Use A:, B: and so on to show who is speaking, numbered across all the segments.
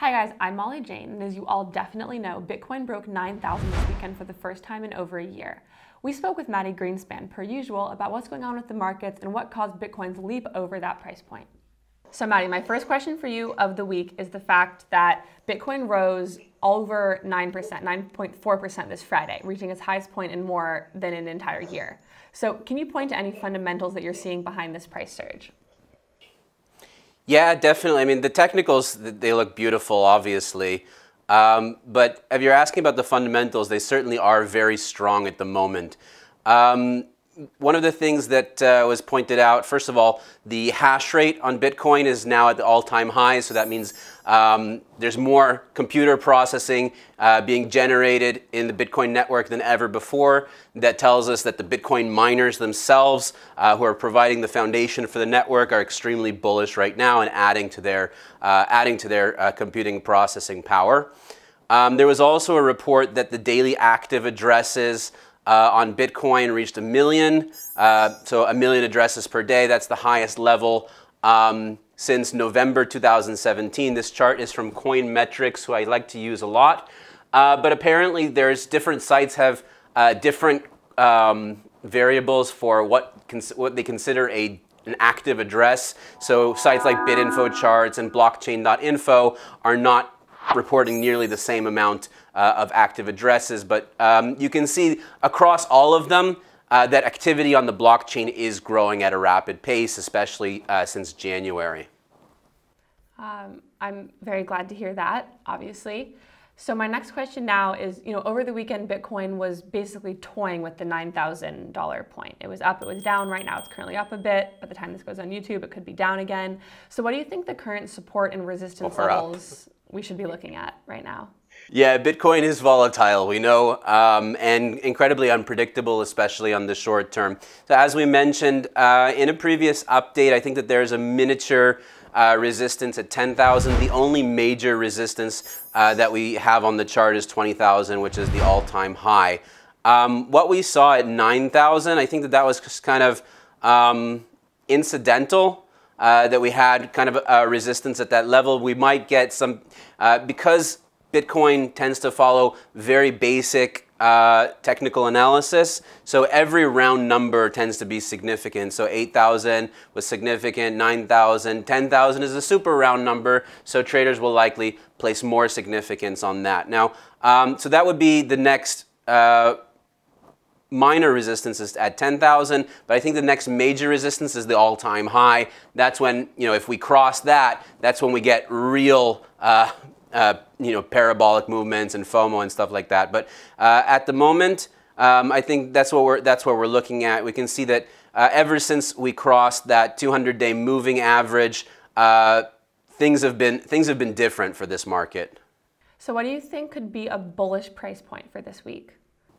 A: Hi guys, I'm Molly Jane, and as you all definitely know, Bitcoin broke 9,000 this weekend for the first time in over a year. We spoke with Mati Greenspan, per usual, about what's going on with the markets and what caused Bitcoin's leap over that price point. So Mati, my first question for you of the week is the fact that Bitcoin rose over 9%, 9.4% this Friday, reaching its highest point in more than an entire year. So can you point to any fundamentals that you're seeing behind this price surge?
B: Yeah, definitely. I mean, the technicals, they look beautiful, obviously. Um, but if you're asking about the fundamentals, they certainly are very strong at the moment. Um, one of the things that uh, was pointed out, first of all, the hash rate on Bitcoin is now at the all-time high, so that means um, there's more computer processing uh, being generated in the Bitcoin network than ever before. That tells us that the Bitcoin miners themselves, uh, who are providing the foundation for the network, are extremely bullish right now and adding to their, uh, adding to their uh, computing processing power. Um, there was also a report that the daily active addresses uh, on Bitcoin reached a million, uh, so a million addresses per day. That's the highest level um, since November 2017. This chart is from Coinmetrics, who I like to use a lot. Uh, but apparently, there's different sites have uh, different um, variables for what what they consider a an active address. So sites like BitInfo charts and blockchain.info are not reporting nearly the same amount uh, of active addresses. But um, you can see across all of them uh, that activity on the blockchain is growing at a rapid pace, especially uh, since January.
A: Um, I'm very glad to hear that, obviously. So my next question now is, you know, over the weekend, Bitcoin was basically toying with the $9,000 point. It was up, it was down. Right now, it's currently up a bit. By the time this goes on YouTube, it could be down again. So what do you think the current support and resistance levels up. we should be looking at right now?
B: Yeah, Bitcoin is volatile, we know, um, and incredibly unpredictable, especially on the short term. So, as we mentioned uh, in a previous update, I think that there's a miniature uh, resistance at 10,000. The only major resistance uh, that we have on the chart is 20,000, which is the all time high. Um, what we saw at 9,000, I think that that was just kind of um, incidental. Uh, that we had kind of a resistance at that level. We might get some, uh, because Bitcoin tends to follow very basic uh, technical analysis. So every round number tends to be significant. So 8,000 was significant, 9,000, 10,000 is a super round number. So traders will likely place more significance on that. Now, um, so that would be the next uh, minor resistance is at 10,000, but I think the next major resistance is the all-time high. That's when, you know, if we cross that, that's when we get real uh, uh, you know, parabolic movements and FOMO and stuff like that. But uh, at the moment, um, I think that's what we're that's what we're looking at. We can see that uh, ever since we crossed that 200-day moving average, uh, things have been things have been different for this market.
A: So, what do you think could be a bullish price point for this week?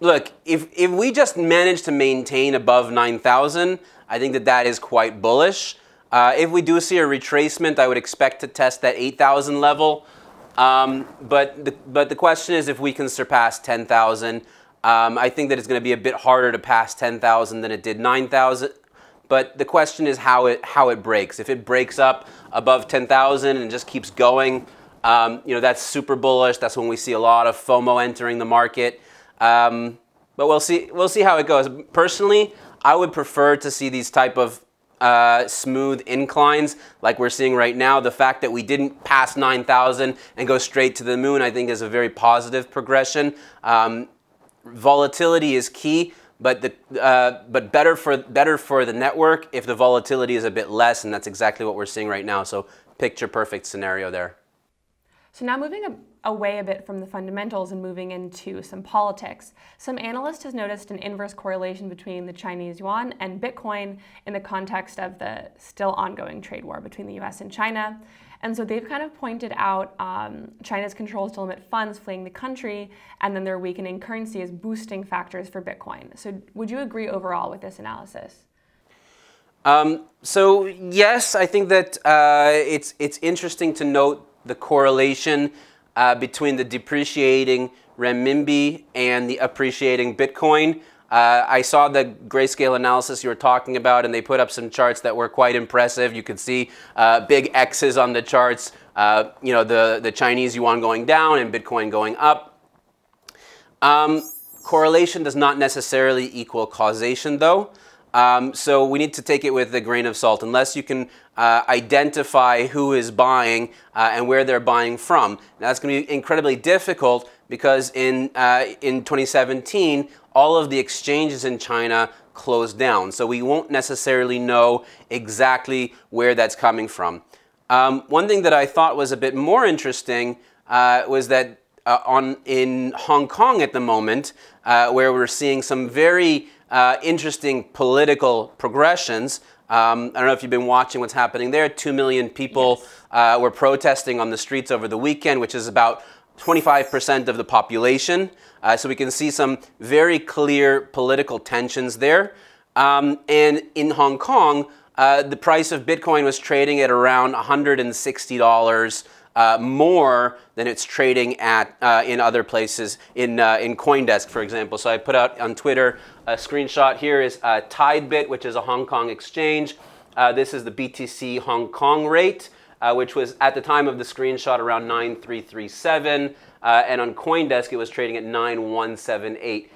B: Look, if if we just manage to maintain above 9,000, I think that that is quite bullish. Uh, if we do see a retracement, I would expect to test that 8,000 level. Um, but, the, but the question is if we can surpass 10,000. Um, I think that it's going to be a bit harder to pass 10,000 than it did 9,000. But the question is how it, how it breaks. If it breaks up above 10,000 and just keeps going, um, you know, that's super bullish. That's when we see a lot of FOMO entering the market. Um, but we'll see, we'll see how it goes. Personally, I would prefer to see these type of uh, smooth inclines like we're seeing right now. The fact that we didn't pass 9,000 and go straight to the moon, I think is a very positive progression. Um, volatility is key, but, the, uh, but better, for, better for the network if the volatility is a bit less, and that's exactly what we're seeing right now. So picture perfect scenario there.
A: So now moving away a bit from the fundamentals and moving into some politics, some analysts has noticed an inverse correlation between the Chinese yuan and Bitcoin in the context of the still ongoing trade war between the US and China. And so they've kind of pointed out um, China's controls to limit funds fleeing the country and then their weakening currency as boosting factors for Bitcoin. So would you agree overall with this analysis?
B: Um, so yes, I think that uh, it's it's interesting to note the correlation uh, between the depreciating renminbi and the appreciating Bitcoin. Uh, I saw the grayscale analysis you were talking about, and they put up some charts that were quite impressive. You could see uh, big X's on the charts. Uh, you know, the, the Chinese yuan going down and Bitcoin going up. Um, correlation does not necessarily equal causation, though. Um, so we need to take it with a grain of salt. Unless you can uh, identify who is buying uh, and where they're buying from. Now, that's going to be incredibly difficult because in, uh, in 2017, all of the exchanges in China closed down. So we won't necessarily know exactly where that's coming from. Um, one thing that I thought was a bit more interesting uh, was that uh, on in Hong Kong at the moment, uh, where we're seeing some very uh, interesting political progressions. Um, I don't know if you've been watching what's happening there. Two million people yes. Uh, were protesting on the streets over the weekend, which is about 25% of the population. Uh, so we can see some very clear political tensions there. Um, and in Hong Kong, uh, the price of Bitcoin was trading at around $160 uh, more than it's trading at uh, in other places, in, uh, in Coindesk, for example. So I put out on Twitter a screenshot here is uh, Tidebit, which is a Hong Kong exchange. Uh, this is the BTC Hong Kong rate, uh, which was at the time of the screenshot around 9337. and on Coindesk, it was trading at 9178.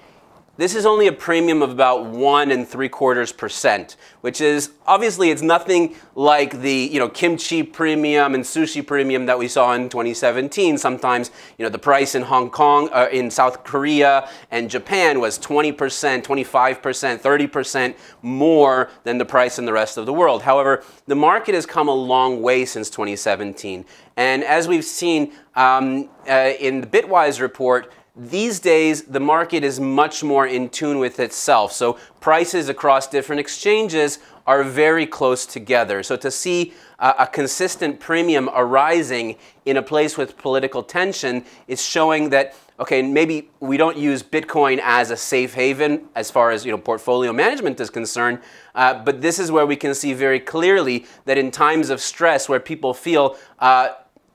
B: This is only a premium of about one and three quarters percent, which is obviously it's nothing like the you know kimchi premium and sushi premium that we saw in 2017. Sometimes you know the price in Hong Kong, uh, in South Korea and Japan was 20 percent, 25 percent, 30 percent more than the price in the rest of the world. However, the market has come a long way since 2017, and as we've seen um, uh, in the Bitwise report these days, the market is much more in tune with itself. So prices across different exchanges are very close together. So to see uh, a consistent premium arising in a place with political tension is showing that okay, maybe we don't use Bitcoin as a safe haven as far as you know portfolio management is concerned, uh, but this is where we can see very clearly that in times of stress, where people feel uh,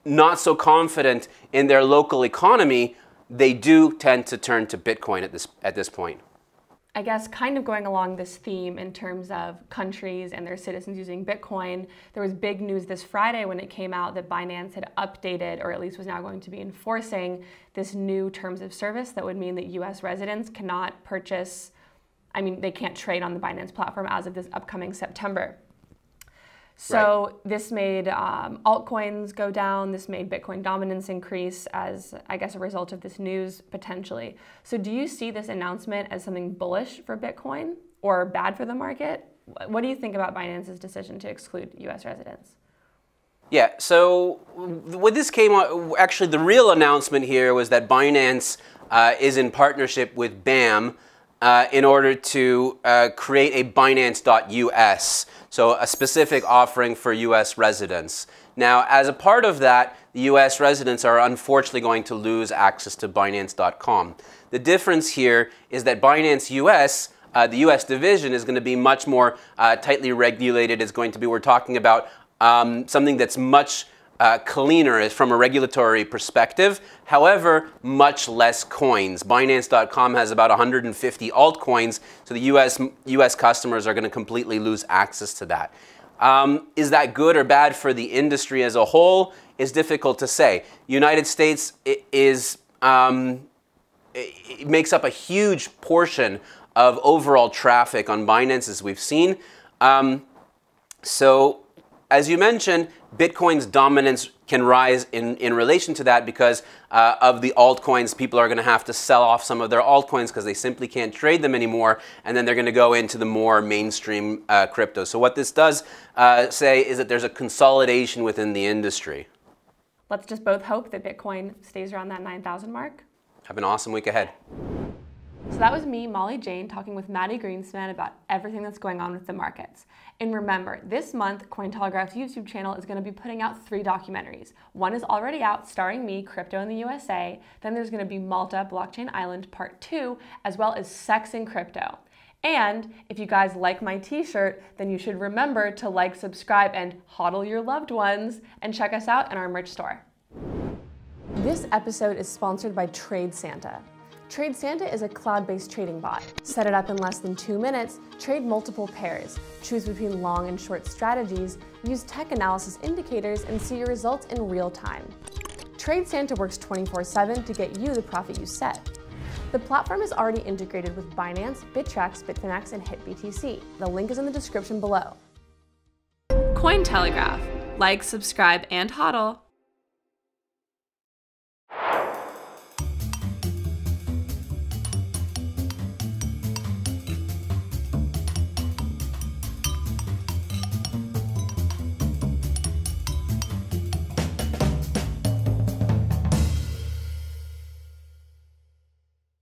B: not so confident in their local economy, they do tend to turn to Bitcoin at this, at this point.
A: I guess kind of going along this theme in terms of countries and their citizens using Bitcoin, there was big news this Friday when it came out that Binance had updated, or at least was now going to be enforcing, this new terms of service that would mean that US residents cannot purchase, I mean, they can't trade on the Binance platform as of this upcoming September. So right. this made um, altcoins go down. This made Bitcoin dominance increase as, I guess, a result of this news potentially. So do you see this announcement as something bullish for Bitcoin or bad for the market? What do you think about Binance's decision to exclude U.S. residents?
B: Yeah, so when this came out, actually the real announcement here was that Binance uh, is in partnership with BAM uh, in order to uh, create a Binance.us, so a specific offering for US residents. Now, as a part of that, the US residents are unfortunately going to lose access to Binance.com. The difference here is that Binance US uh, the US division is going to be much more uh, tightly regulated. It's going to be, we're talking about um, something that's much uh, cleaner from a regulatory perspective. However, much less coins. Binance.com has about 150 altcoins, so the US, US customers are going to completely lose access to that. Um, is that good or bad for the industry as a whole? Is difficult to say. United States is um, it makes up a huge portion of overall traffic on Binance, as we've seen. Um, so as you mentioned, Bitcoin's dominance can rise in, in relation to that because uh, of the altcoins. People are going to have to sell off some of their altcoins because they simply can't trade them anymore, and then they're going to go into the more mainstream uh, crypto. So, what this does uh, say is that there's a consolidation within the industry.
A: Let's just both hope that Bitcoin stays around that 9,000 mark.
B: Have an awesome week ahead.
A: So that was me, Molly Jane, talking with Mati Greenspan about everything that's going on with the markets. And remember, this month, Cointelegraph's YouTube channel is going to be putting out three documentaries. One is already out, starring me, Crypto in the USA. Then there's going to be Malta, Blockchain Island, Part 2, as well as Sex in Crypto. And if you guys like my t-shirt, then you should remember to like, subscribe, and hodl your loved ones, and check us out in our merch store. This episode is sponsored by TradeSanta. TradeSanta is a cloud-based trading bot. Set it up in less than two minutes, trade multiple pairs, choose between long and short strategies, use tech analysis indicators, and see your results in real time. TradeSanta works 24-7 to get you the profit you set. The platform is already integrated with Binance, Bittrex, Bitfinex, and HitBTC. The link is in the description below.
C: Cointelegraph. Like, subscribe, and hodl.